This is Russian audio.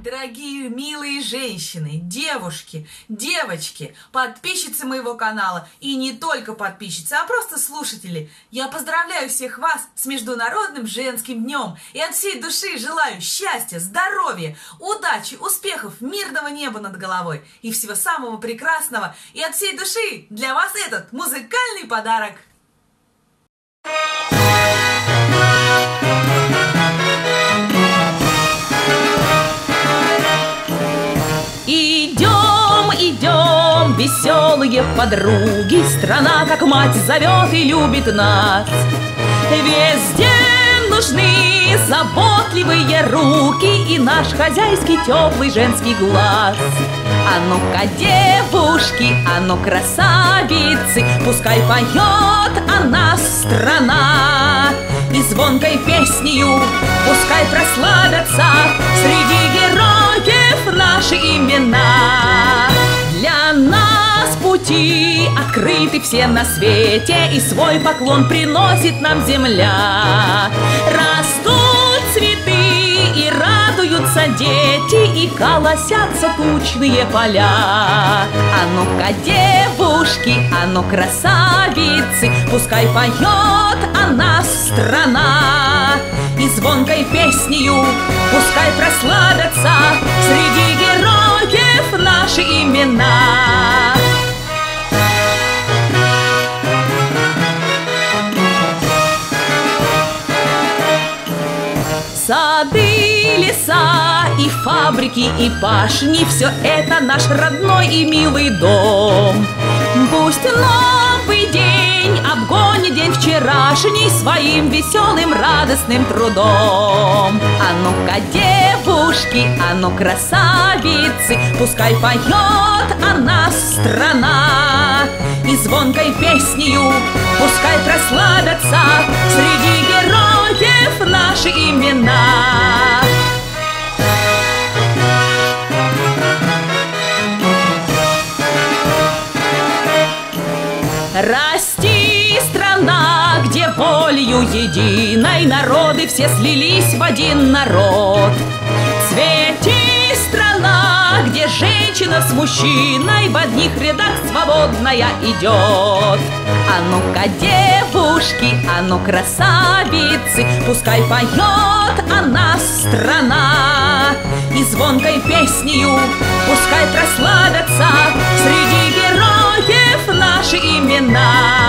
Дорогие, милые женщины, девушки, девочки, подписчицы моего канала и не только подписчицы, а просто слушатели, я поздравляю всех вас с Международным женским днем и от всей души желаю счастья, здоровья, удачи, успехов, мирного неба над головой и всего самого прекрасного. И от всей души для вас этот музыкальный подарок. Идем, идем, веселые подруги, Страна, как мать, зовет и любит нас. Везде нужны заботливые руки И наш хозяйский теплый женский глаз. А ну-ка, девушки, а ну, красавицы, Пускай поет о нас страна. И звонкой песнею пускай прославятся Среди героев пути открыты все на свете, И свой поклон приносит нам земля. Растут цветы и радуются дети, И колосятся тучные поля. А ну-ка, девушки, а ну, красавицы, Пускай поет о нас страна. И звонкой песнею пускай прославятся Среди героев наши имена. Сады, леса и фабрики и пашни. Все это наш родной и милый дом. Пусть новый день обгонит день вчерашний Своим веселым радостным трудом. А ну-ка, девушки, а ну, красавицы Пускай поет о нас страна. И звонкой песнею пускай прославятся Среди наши имена. Расти, страна, где волею единой Народы все слились в один народ. Женщина с мужчиной В одних рядах свободная идет. А ну-ка, девушки, а ну, красавицы, Пускай поет о нас страна. И звонкой песнею пускай прославятся Среди героев наши имена.